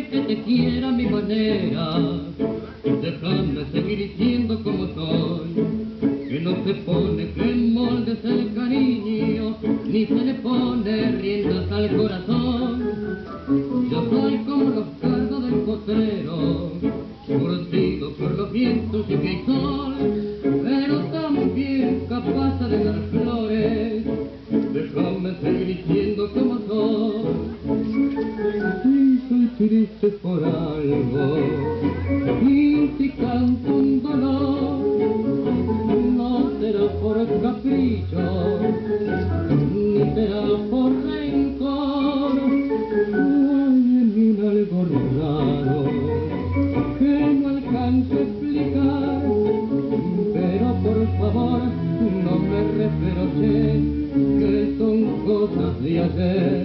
Déjame que te quiera mi manera, déjame seguir siendo como soy, que no se pone que moldes el cariño, ni se le pone riendas al corazón. Yo soy como los cargos del potrero, curtido por los vientos y que hay sol. triste por algo y si canto un dolor. No será por capricho ni será por rencor. Hay en mí algo raro que no alcanzo a explicar. Pero por favor no me reproches que son cosas de ayer.